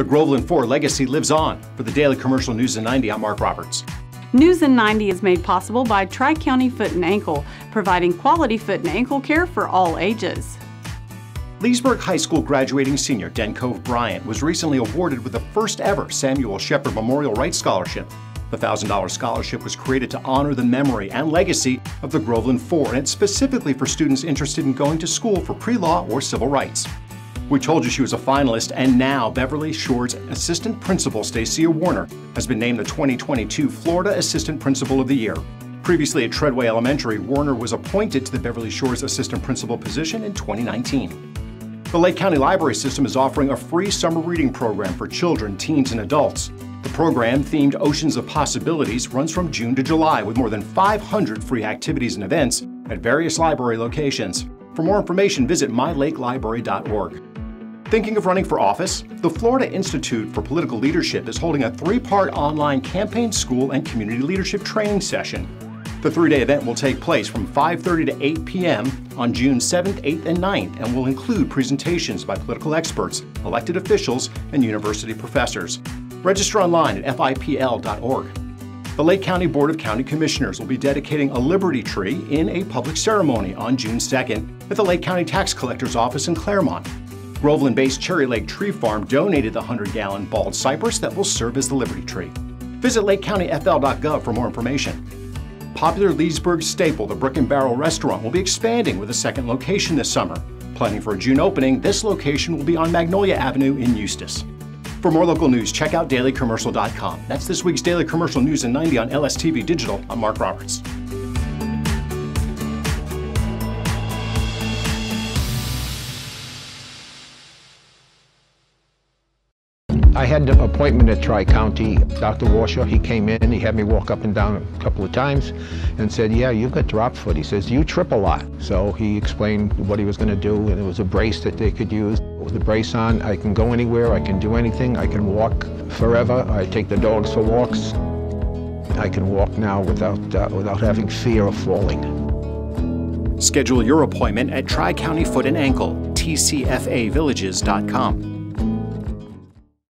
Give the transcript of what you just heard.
The Groveland 4 legacy lives on. For the Daily Commercial News in 90, I'm Mark Roberts. News in 90 is made possible by Tri County Foot and Ankle, providing quality foot and ankle care for all ages. Leesburg High School graduating senior Den Cove Bryant was recently awarded with the first ever Samuel Shepherd Memorial Rights Scholarship. The $1,000 scholarship was created to honor the memory and legacy of the Groveland Four, and it's specifically for students interested in going to school for pre-law or civil rights. We told you she was a finalist, and now Beverly Shores Assistant Principal Stacia Werner has been named the 2022 Florida Assistant Principal of the Year. Previously at Treadway Elementary, Werner was appointed to the Beverly Shores Assistant Principal position in 2019. The Lake County Library System is offering a free summer reading program for children, teens, and adults. The program, themed Oceans of Possibilities, runs from June to July with more than 500 free activities and events at various library locations. For more information, visit mylakelibrary.org. Thinking of running for office? The Florida Institute for Political Leadership is holding a three-part online campaign school and community leadership training session. The three-day event will take place from 5.30 to 8 p.m. on June 7th, 8th, and 9th and will include presentations by political experts, elected officials, and university professors. Register online at fipl.org. The Lake County Board of County Commissioners will be dedicating a Liberty Tree in a public ceremony on June 2nd at the Lake County Tax Collector's Office in Clermont. Groveland based Cherrylake Tree Farm donated the 100 gallon bald cypress that will serve as the Liberty Tree. Visit lakecountyfl.gov for more information. Popular Leesburg staple, the Brick and Barrel Restaurant, will be expanding with a second location this summer. Planning for a June opening, this location will be on Magnolia Avenue in Eustis. For more local news, check out dailycommercial.com. That's this week's Daily Commercial News in 90 on LSTV Digital. I'm Mark Roberts. I had an appointment at Tri-County. Dr. Warshaw, he came in, he had me walk up and down a couple of times and said, yeah, you've got drop foot. He says, you trip a lot. So he explained what he was going to do, and it was a brace that they could use. With the brace on, I can go anywhere, I can do anything, I can walk forever. I take the dogs for walks. I can walk now without, uh, without having fear of falling. Schedule your appointment at Tri County Foot and Ankle, tcfavillages.com.